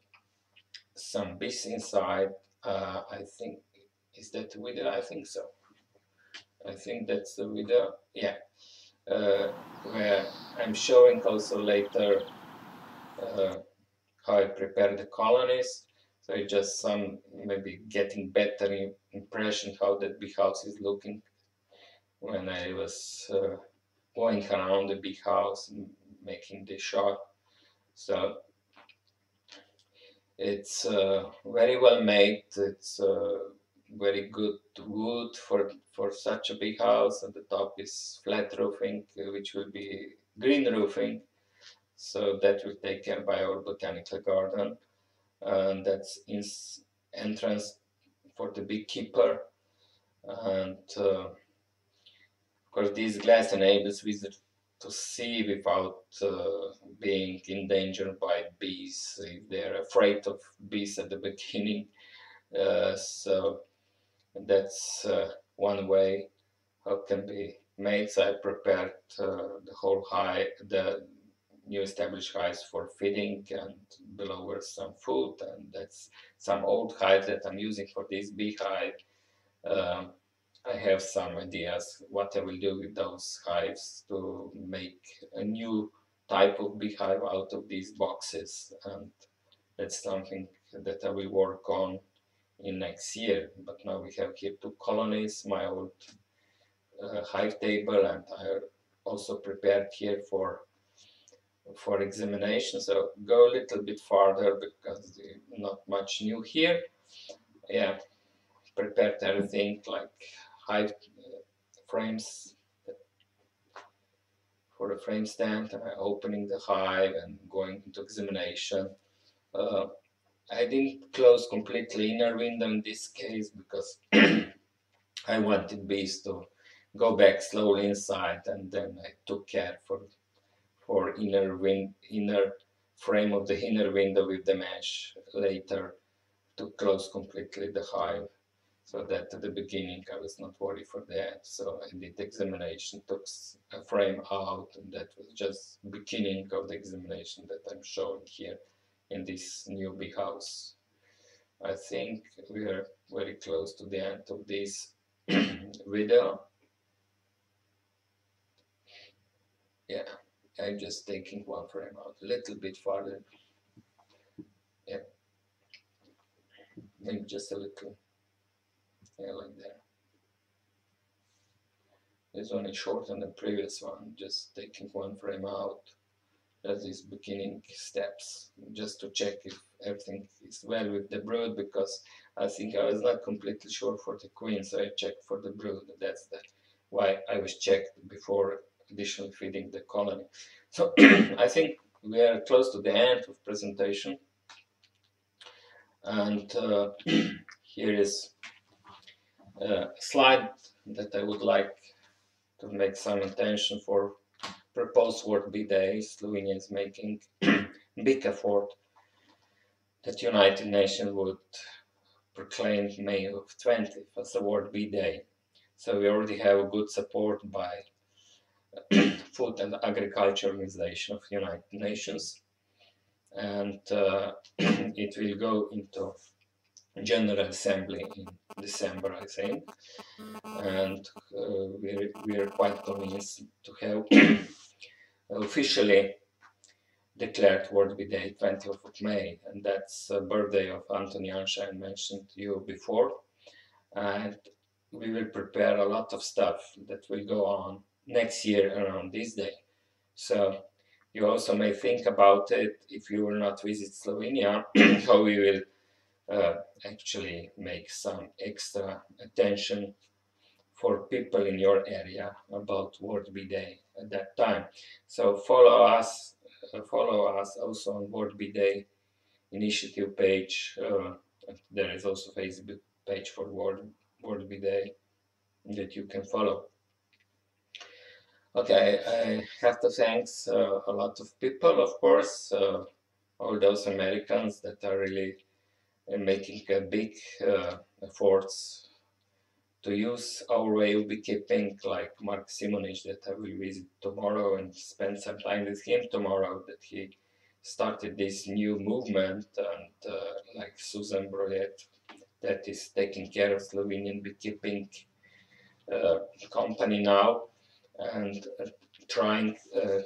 some bees inside. Uh, I think, is that the? I think so. I think that's the video. Yeah uh, where I'm showing also later uh, how I prepare the colonies. So it's just some maybe getting better impression how that bee house is looking when I was uh, going around the big house and making the shot. So it's uh, very well made. It's uh, very good wood for for such a big house. And the top is flat roofing, which will be green roofing. So that will take care by our botanical garden. And that's in entrance for the beekeeper. And uh, course, this glass enables visitors to see without uh, being endangered by bees if they're afraid of bees at the beginning. Uh, so that's uh, one way how it can be made. So I prepared uh, the whole hive, the new established hives for feeding and below were some food and that's some old hives that I'm using for this beehive. Um, I have some ideas what I will do with those hives to make a new type of beehive out of these boxes and that's something that I will work on in next year but now we have here two colonies my old uh, hive table and I also prepared here for for examination so go a little bit farther because not much new here yeah prepared everything like hive uh, frames for the frame stand, uh, opening the hive and going into examination. Uh, I didn't close completely inner window in this case because I wanted bees to go back slowly inside and then I took care for for inner win inner frame of the inner window with the mesh later to close completely the hive so that at the beginning I was not worried for that. So I did examination, took a frame out, and that was just beginning of the examination that I'm showing here in this new bee house. I think we are very close to the end of this video. Yeah, I'm just taking one frame out a little bit farther. Yeah, maybe just a little yeah, like that. This one is shorter than the previous one, just taking one frame out. That's these beginning steps, just to check if everything is well with the brood, because I think I was not completely sure for the queen, so I checked for the brood. That's the, why I was checked before additionally feeding the colony. So I think we are close to the end of presentation. And uh, here is a slide that I would like to make some intention for proposed World Bee Day. Slovenia is making big effort that United Nations would proclaim May of 20th as a World Bee Day. So we already have a good support by Food and Agriculture Organization of United Nations and uh, it will go into General Assembly in December, I think, and uh, we're, we're quite convinced to have officially declared World Bee Day 20th of May, and that's the birthday of Anton Janša mentioned to you before, and we will prepare a lot of stuff that will go on next year around this day. So you also may think about it if you will not visit Slovenia, how we will uh, actually make some extra attention for people in your area about World Bee Day at that time. So follow us, uh, follow us also on World Bee Day initiative page. Uh, there is also Facebook page for World World Bee Day that you can follow. Okay, I have to thank uh, a lot of people, of course, uh, all those Americans that are really and making a big uh, efforts to use our way of beekeeping like Mark Simonich that I will visit tomorrow and spend some time with him tomorrow that he started this new movement and uh, like Susan Broyet that is taking care of Slovenian beekeeping uh, company now and uh, trying uh,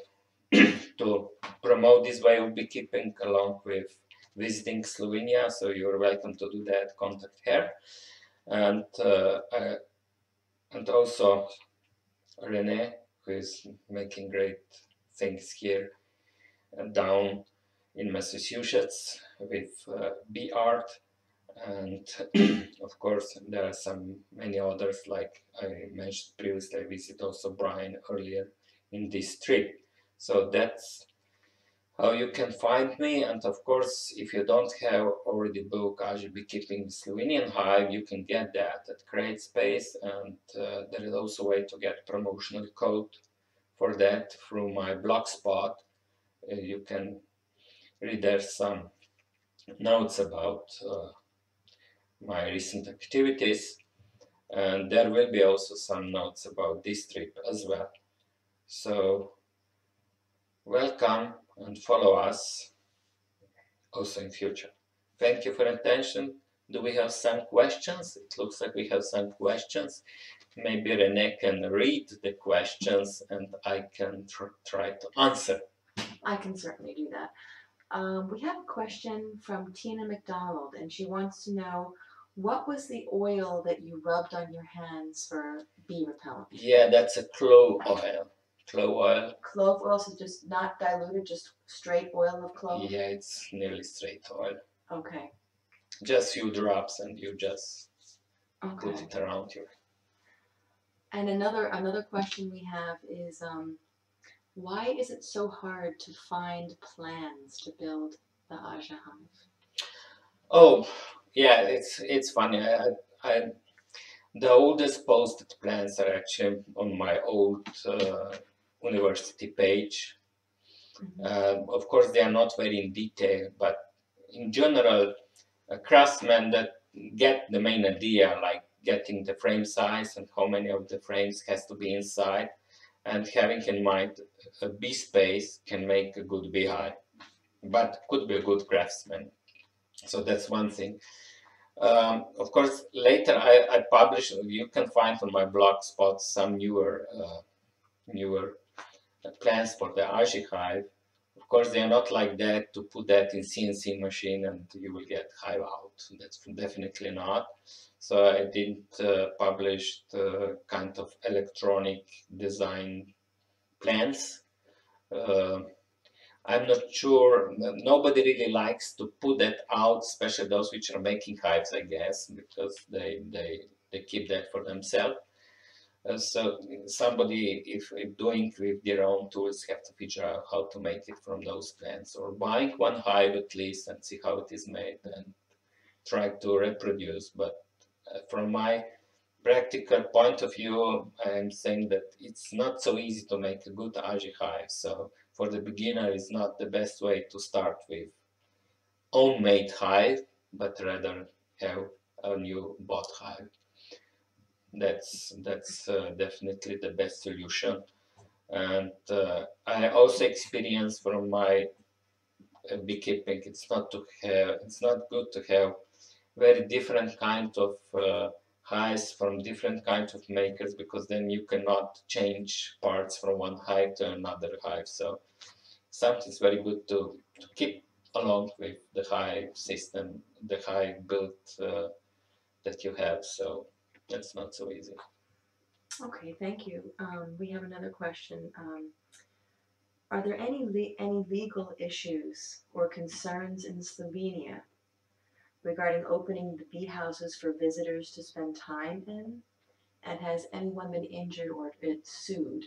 to promote this way of beekeeping along with visiting Slovenia, so you're welcome to do that. Contact her, and uh, uh, and also Rene, who is making great things here down in Massachusetts with uh, bee art. And of course there are some many others like I mentioned previously I visited also Brian earlier in this trip. So that's how you can find me. And of course if you don't have already book AŽ Beekeeping Slovenian Hive. You can get that at CreateSpace and uh, there is also a way to get promotional code for that through my blogspot. Uh, you can read there some notes about uh, my recent activities. And there will be also some notes about this trip as well. So welcome and follow us also in future. Thank you for attention. Do we have some questions? It looks like we have some questions. Maybe Rene can read the questions and I can tr try to answer. I can certainly do that. Um, we have a question from Tina McDonald and she wants to know what was the oil that you rubbed on your hands for bee repellent? Yeah, that's a clove oil. Clove oil. Clove oil, so just not diluted, just straight oil of clove? Yeah, it's nearly straight oil. Okay. Just few drops and you just Okay. put it around your... And another another question we have is um, why is it so hard to find plans to build the AŽ hive? Oh, yeah, it's it's funny. I, I, the oldest posted plans are actually on my old uh, university page. Mhm. Uh, of course, they are not very in detail, but in general, a craftsman that get the main idea, like getting the frame size and how many of the frames has to be inside, and having in mind a bee space can make a good beehive, but could be a good craftsman. So that's one thing. Um, of course, later I, I publish, you can find on my blog spot some newer, uh, newer plans for the AŽ hive. Of course, they are not like that to put that in CNC machine and you will get hive out. That's definitely not. So I didn't uh, publish the kind of electronic design plans. Uh, I'm not sure, nobody really likes to put that out, especially those which are making hives, I guess, because they, they, they keep that for themselves. Uh, so somebody, if, if doing with their own tools, have to figure out how to make it from those plants, or buying one hive at least and see how it is made and try to reproduce. But uh, from my practical point of view, I'm saying that it's not so easy to make a good AŽ hive. So for the beginner, it's not the best way to start with own made hive, but rather have a new bought hive. That's that's uh, definitely the best solution. And uh, I also experience from my uh, beekeeping, it's not to have, it's not good to have very different kind of uh, hives from different kinds of makers because then you cannot change parts from one hive to another hive. So something's very good to, to keep along with the hive system, the hive build uh, that you have. So that's not so easy. Okay, thank you. Um, we have another question. Um, are there any le- any legal issues or concerns in Slovenia regarding opening the bee houses for visitors to spend time in? And has anyone been injured or been sued?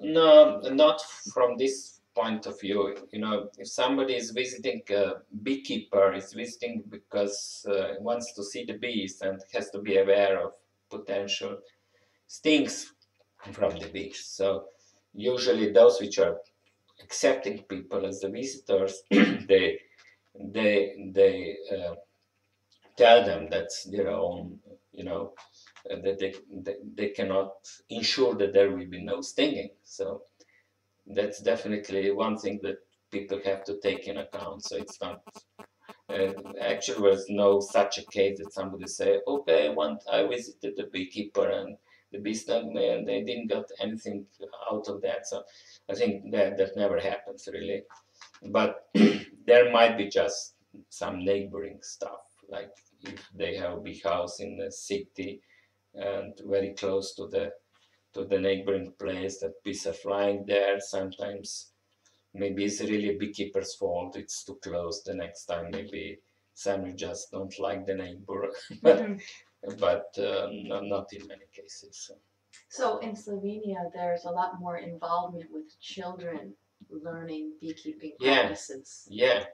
No, not from this point of view. You know, if somebody is visiting a beekeeper, is visiting because uh, wants to see the bees and has to be aware of potential stings from the bees. So usually those which are accepting people as the visitors, they they they uh, tell them that's their own, you know, that they, they they cannot ensure that there will be no stinging. So that's definitely one thing that people have to take in account. So it's not. Uh, actually, there's no such a case that somebody say, "Okay, I want I visited the beekeeper and the bee stung me, and they didn't get anything out of that." So I think that that never happens really. but there might be just some neighboring stuff, like if they have a big house in the city and very close to the to the neighboring place that bees are flying there. Sometimes maybe it's really a beekeeper's fault. It's too close. The next time maybe some just don't like the neighbor, but, Mhm. but uh, no- not in many cases. So in Slovenia, there's a lot more involvement with children learning beekeeping Yeah. practices. Yeah.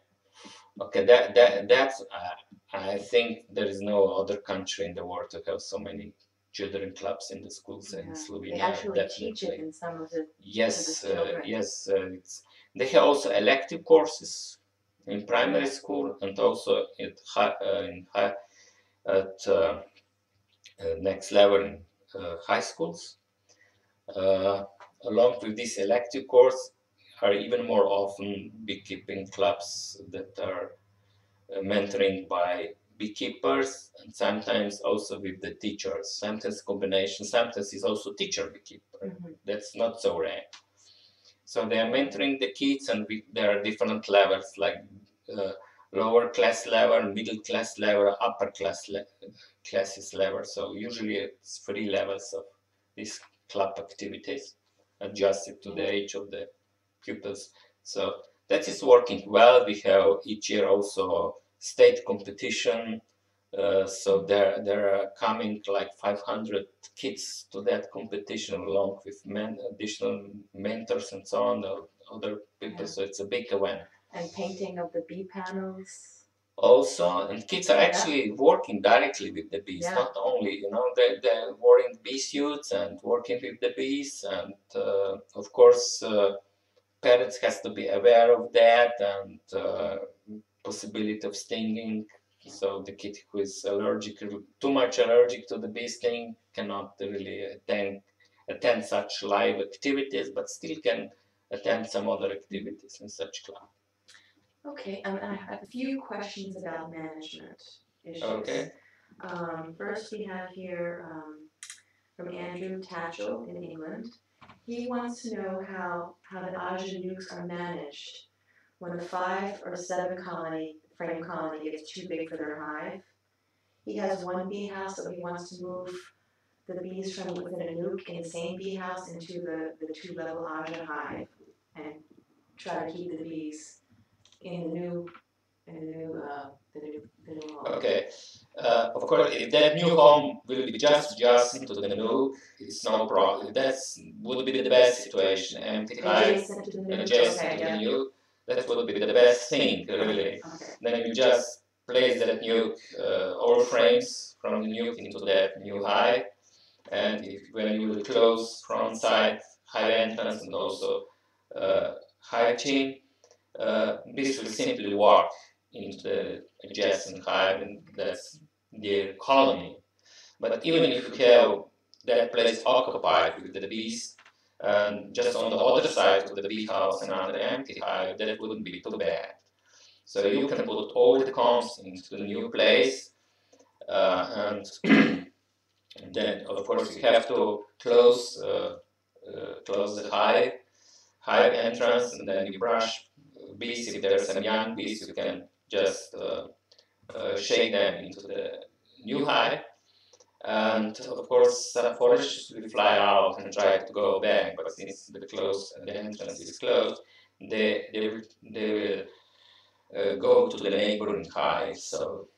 Okay, that that that's. Uh, I think there is no other country in the world to have so many children clubs in the schools in Slovenia. They actually teach it in some of the Yes, the uh, yes. Uh, it's, they have also elective courses in primary school and also at high, uh, in high, at uh, uh, next level in uh, high schools. Uh, along with this elective course are even more often beekeeping clubs that are mentoring by beekeepers and sometimes also with the teachers. Sometimes combination, sometimes it's also teacher beekeeper Mhm. that's not so rare. So they are mentoring the kids, and we, there are different levels like uh, lower class level, middle class level, upper class le- classes level. So usually it's three levels of these club activities, adjusted to the age of the pupils. So that is working well. We have each year also state competition. Uh, so there, there are coming like 500 kids to that competition along with men, additional mentors and so on, other people. Yeah. So it's a big event. and painting of the bee panels. Also, and kids are Yeah. actually working directly with the bees, Yeah. not only, you know, they, they're wearing bee suits and working with the bees. And uh, of course, uh, parents has to be aware of that and uh, possibility of stinging. So the kid who is allergic, too much allergic to the bee sting, cannot really attend attend such live activities, but still can attend some other activities in such club. Okay, um, and I have a few questions about management issues. Okay. Um, first, we have here um, from Andrew Tatchell in England. He wants to know how, how the AŽ nucs are managed when a five or seven colony frame colony gets too big for their hive. He has one bee house that he wants to move the bees from within a nuc in the same bee house into the, the two level AŽ hive and try to keep the bees in the new, in the new, uh, the new, the new home. Okay. Uh, of course, if that new home will be just just into the nuc, it's no problem. That's would be the best situation. Empty hive Adjacent to the new, adjacent okay, to the yeah, nuc. That would be the best thing, really. okay, Then you just place that nuc, uh, all frames from the nuc into that new hive, and if, when you will close front side hive entrance and also uh, hive chain, uh, bees will simply walk into the adjacent hive, and that's their colony. But even if you have that place occupied with the bees, and just on the other side of the bee house another empty hive, that wouldn't be too bad. So you can put all the combs into the new place, uh, and then of course you have to close uh, uh, close the hive hive entrance, and then you brush bees. If there are some young bees, you can just uh, uh, shake them into the new hive. And of course, some forages will fly out and try to go back, but since the close the entrance is closed, they they will, they will uh, go to the neighboring hive. So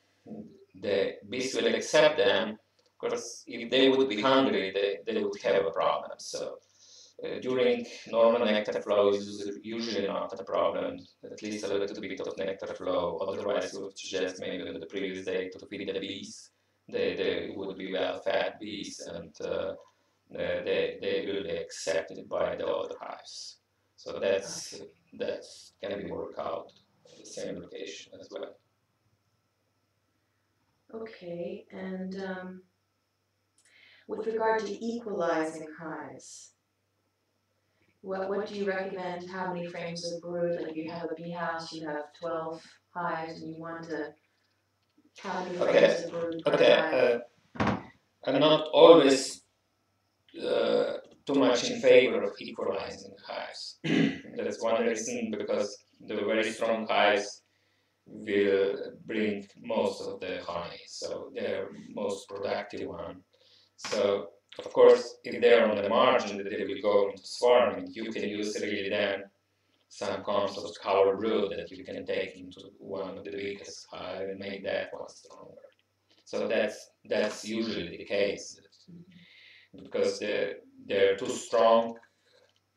the bees will accept them. Of course, if they would be hungry, they, they would have a problem. So uh, during normal nectar flow is usually not a problem, at least a little bit of nectar flow. Otherwise, we would suggest maybe the previous day to feed the bees. They, they would be well-fed bees and uh, uh, they, they will be accepted by the other hives. So that's that's can be worked out in the same location as well. okay, and, um, with regard to equalizing hives, what, what do you recommend, how many frames of brood, like you have a bee house, you have twelve hives, and you want to, Okay, frames of brood Okay, uh, I'm not always uh, too much in favor of equalizing hives. That's one reason because the very strong hives will bring most of the honey, so they're most productive one. So of course, if they're on the margin that they will go into swarming, you can use really then some kinds of cowl brood that you can take into one of the weakest hive and make that one stronger. So that's that's usually the case because they're, they're too strong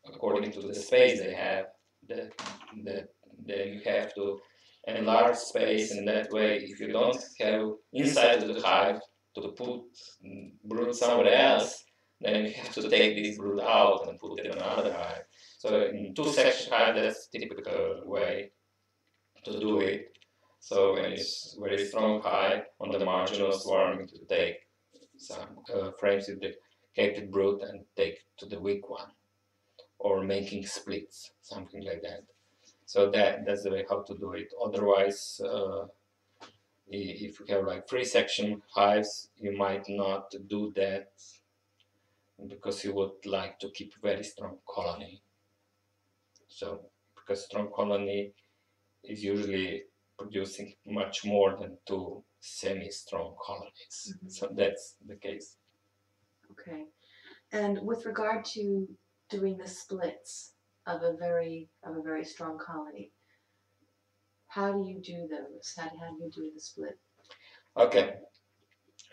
according to the space they have. That, that then you have to enlarge space in that way. If you don't have inside of the hive to put brood somewhere else, then you have to take this brood out and put it in another hive. So in two section hive, that's typical way to do it. So when it's very strong hive on the marginal swarming to take some uh, frames with the captive brood and take to the weak one or making splits, something like that. So that that's the way how to do it. Otherwise, uh, if you have like three section hives, you might not do that because you would like to keep very strong colony. So because strong colony is usually producing much more than two semi-strong colonies. Mm -hmm. So that's the case. Okay. And with regard to doing the splits of a very of a very strong colony, how do you do those? How, how do you do the split? Okay.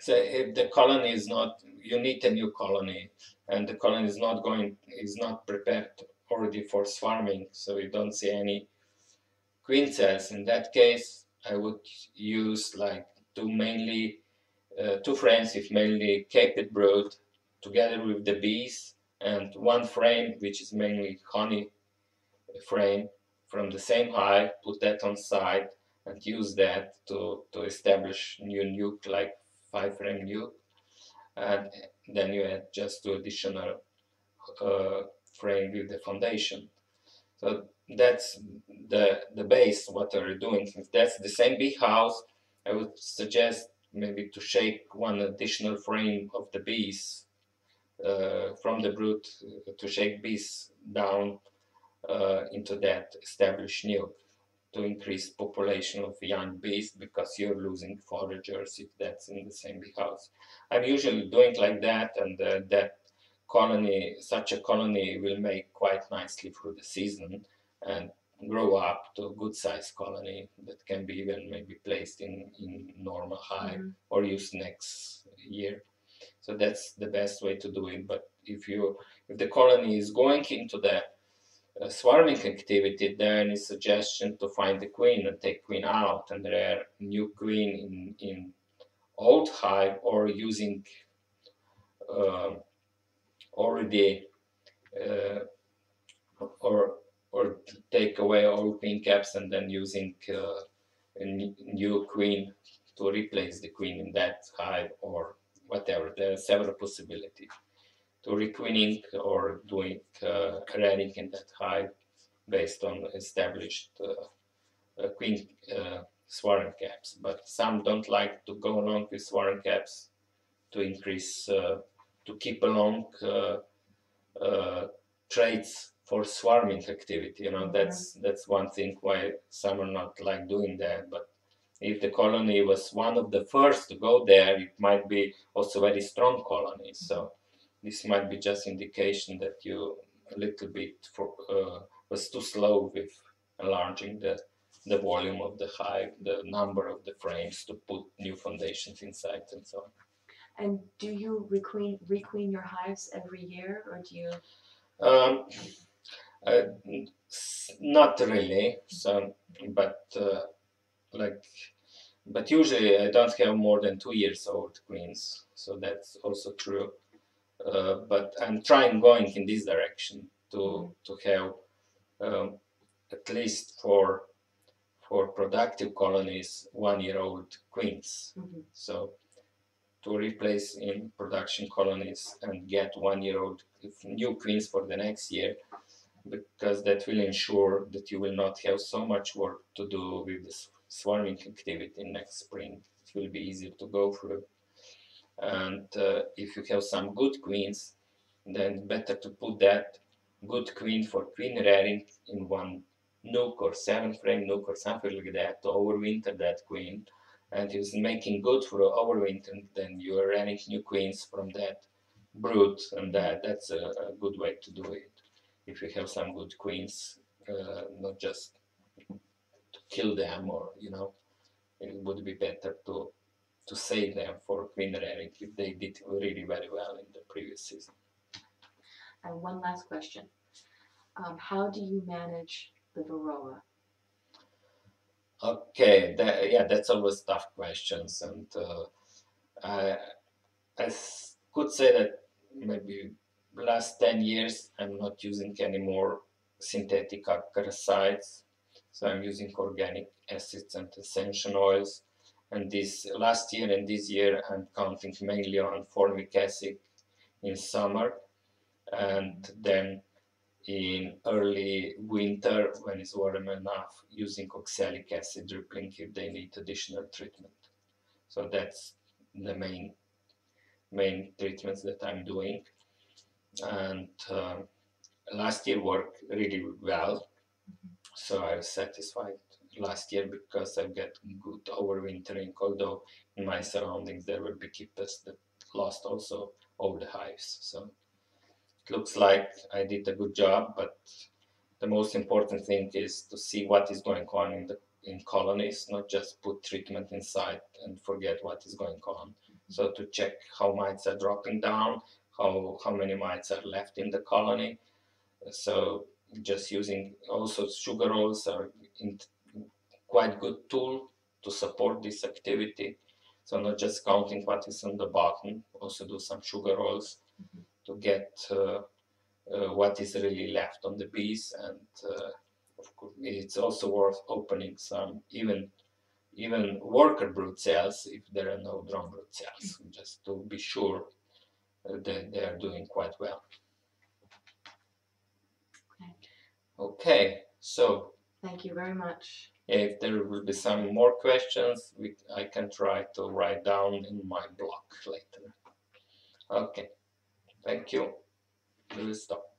So if the colony is not, you need a new colony, and the colony is not going, is not prepared already for swarming, so you don't see any queen cells. In that case, I would use like two mainly, uh, two frames with mainly capped brood together with the bees, and one frame which is mainly honey frame from the same hive, put that on side and use that to, to establish new nuc like 5 frame nuc and then you add just two additional uh, frame with the foundation. So that's the, the base what are you doing. If that's the same bee house, I would suggest maybe to shake one additional frame of the bees uh, from the brood to shake bees down uh, into that established nuc to increase population of young bees because you're losing foragers if that's in the same bee house. I'm usually doing like that and uh, that colony, such a colony will make quite nicely through the season and grow up to a good sized colony that can be even maybe placed in, in normal hive mm -hmm. or used next year. So that's the best way to do it. But if you if the colony is going into the uh, swarming activity, then is suggestion to find the queen and take queen out and rear new queen in, in old hive or using uh, already uh, or or take away all queen caps and then using uh, a new queen to replace the queen in that hive or whatever. There are several possibilities to requeening or doing uh, rearing in that hive based on established uh, uh, queen uh, swarm caps. But some don't like to go along with swarm caps to increase, uh, to keep along uh, traits for swarming activity. You know, that's that's one thing why some are not like doing that. But if the colony was one of the first to go there, it might be also very strong colony. So this might be just indication that you a little bit for, uh, was too slow with enlarging the the volume of the hive, the number of the frames to put new foundations inside and so on. And do you requeen requeen your hives every year, or do you? Um, uh, not really. So, but uh, like, but usually I don't have more than two years old queens, so that's also true. Uh, but I'm trying going in this direction to to have um, at least for for productive colonies one year old queens. Mm -hmm. So to replace in production colonies and get one year old new queens for the next year because that will ensure that you will not have so much work to do with the swarming activity next spring. It will be easier to go through and uh, if you have some good queens then better to put that good queen for queen rearing in one nuc or seven frame nuc or something like that to overwinter that queen and it's making good for overwinter then you are rearing new queens from that brood and that that's a, a good way to do it if you have some good queens uh, not just to kill them or you know it would be better to to save them for queen rearing if they did really very well in the previous season And one last question. Um, how do you manage the Varroa? Okay, that, yeah, that's always tough questions, and uh, I, I could say that maybe last 10 years I'm not using any more synthetic acaricides, so I'm using organic acids and essential oils. And this last year and this year I'm counting mainly on formic acid in summer, and then in early winter when it's warm enough using oxalic acid dripping if they need additional treatment. So that's the main main treatments that I'm doing. And um last year worked really well, so I was satisfied last year because I get good overwintering. Although in my surroundings there were beekeepers that lost also all the hives. So it looks like I did a good job, but the most important thing is to see what is going on in the in colonies, not just put treatment inside and forget what is going on. So to check how mites are dropping down, how how many mites are left in the colony. So just using also sugar rolls are quite good tool to support this activity. So not just counting what is on the bottom, also do some sugar rolls mm-hmm. To get uh, uh, what is really left on the bees and uh, of course it's also worth opening some even even worker brood cells if there are no drone brood cells just to be sure that they are doing quite well. Okay so Thank you very much. if there will be some more questions we, i can try to write down in my blog later. Okay thank you. We will stop